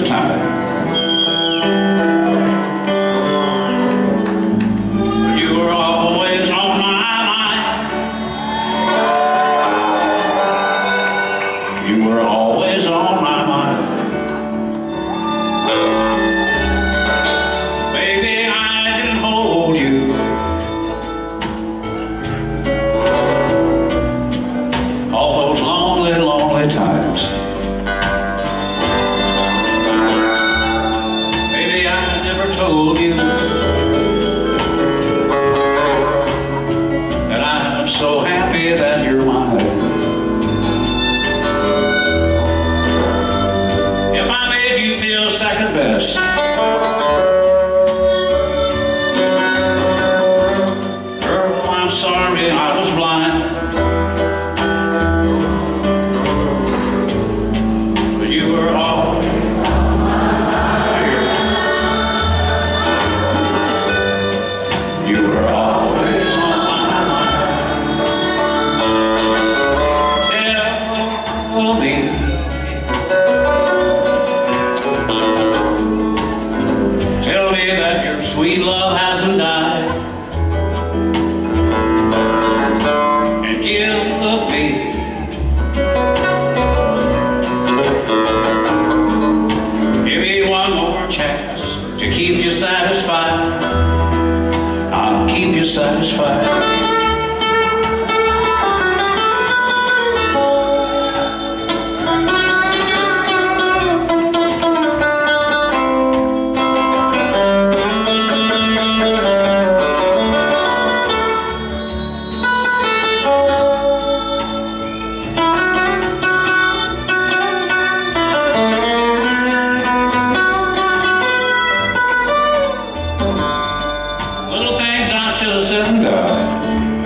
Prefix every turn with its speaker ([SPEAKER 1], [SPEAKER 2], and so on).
[SPEAKER 1] the time. 这是真的